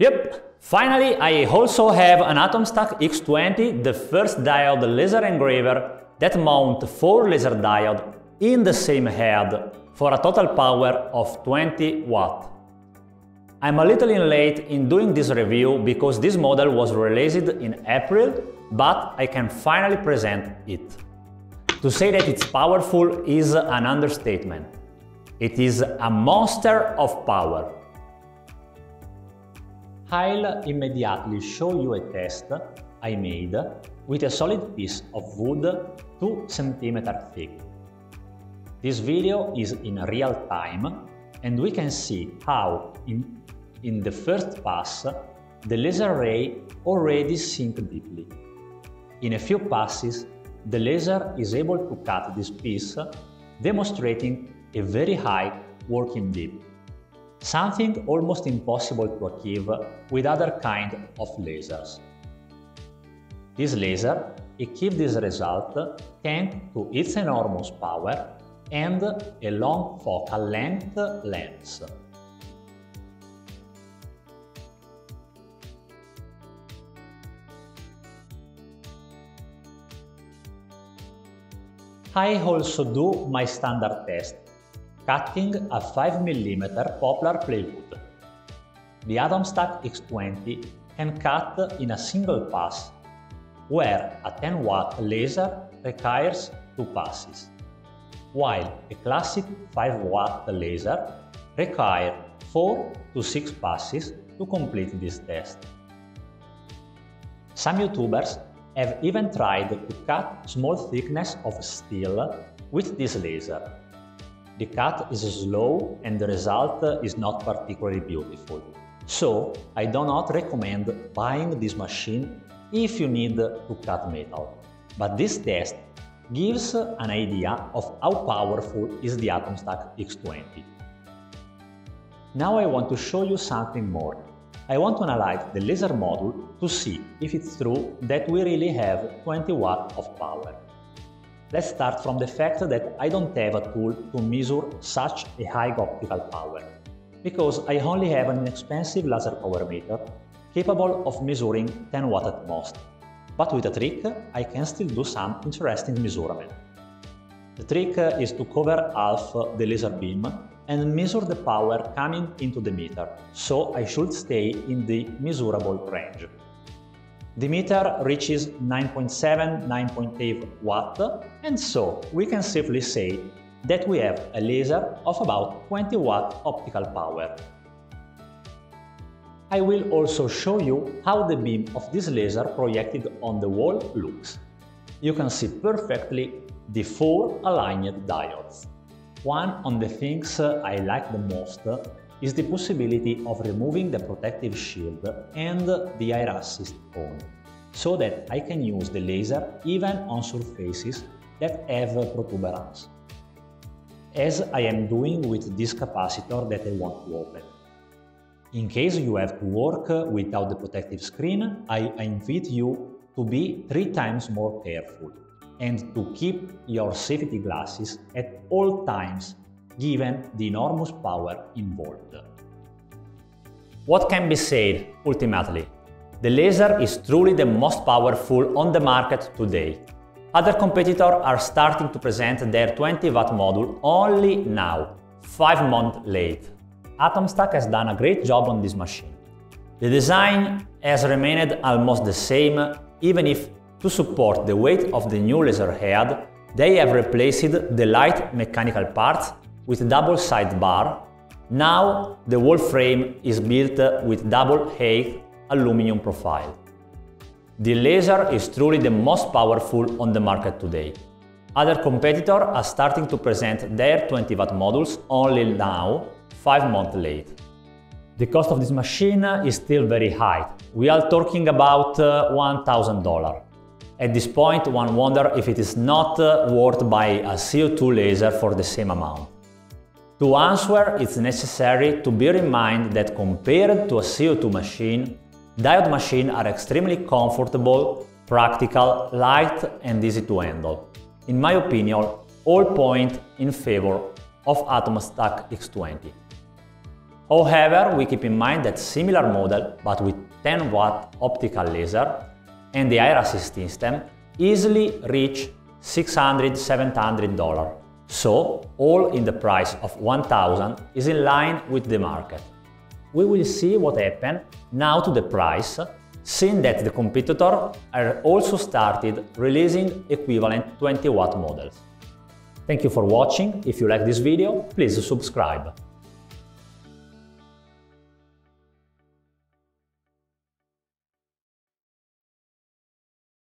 Yep, finally I also have an AtomStack X20, the first diode laser engraver that mount 4 laser diode in the same head for a total power of 20 watt. I'm a little in late in doing this review because this model was released in April, but I can finally present it. To say that it's powerful is an understatement. It is a monster of power. I'll immediately show you a test I made with a solid piece of wood 2 cm thick. This video is in real time and we can see how in, in the first pass the laser ray already sink deeply. In a few passes, the laser is able to cut this piece, demonstrating a very high working depth, something almost impossible to achieve with other kind of lasers. This laser achieved this result thanks to its enormous power and a long focal length lens. I also do my standard test, cutting a 5mm poplar plywood. The AtomStack X20 can cut in a single pass, where a 10 watt laser requires two passes while a classic 5 watt laser requires 4 to 6 passes to complete this test. Some YouTubers have even tried to cut small thickness of steel with this laser. The cut is slow and the result is not particularly beautiful. So I do not recommend buying this machine if you need to cut metal. But this test gives an idea of how powerful is the AtomStack X20. Now I want to show you something more. I want to analyze the laser module to see if it's true that we really have 20 watt of power. Let's start from the fact that I don't have a tool to measure such a high optical power, because I only have an inexpensive laser power meter capable of measuring 10 watt at most, but with a trick, I can still do some interesting measurement. The trick is to cover half the laser beam and measure the power coming into the meter, so I should stay in the measurable range. The meter reaches 9.7-9.8 watt, and so we can safely say that we have a laser of about 20 watt optical power. I will also show you how the beam of this laser projected on the wall looks. You can see perfectly the four aligned diodes. One of the things I like the most is the possibility of removing the protective shield and the air assist cone, so that I can use the laser even on surfaces that have protuberance, as I am doing with this capacitor that I want to open. In case you have to work without the protective screen, I invite you to be three times more careful and to keep your safety glasses at all times given the enormous power involved. What can be said ultimately? The laser is truly the most powerful on the market today. Other competitors are starting to present their 20 watt module only now, 5 months late. AtomStack has done a great job on this machine. The design has remained almost the same, even if to support the weight of the new laser head, they have replaced the light mechanical parts with double side bar. Now the wall frame is built with double height aluminum profile. The laser is truly the most powerful on the market today. Other competitors are starting to present their 20 watt modules only now 5 months late. The cost of this machine is still very high. We are talking about uh, $1,000. At this point, one wonders if it is not uh, worth buying a CO2 laser for the same amount. To answer, it's necessary to bear in mind that compared to a CO2 machine, diode machines are extremely comfortable, practical, light and easy to handle. In my opinion, all point in favor of AtomStack X20. However, we keep in mind that similar model, but with 10 watt optical laser and the air assist system easily reach 600 $700. So, all in the price of 1000 is in line with the market. We will see what happened now to the price, seeing that the competitor are also started releasing equivalent 20 watt models. Thank you for watching. If you like this video, please subscribe.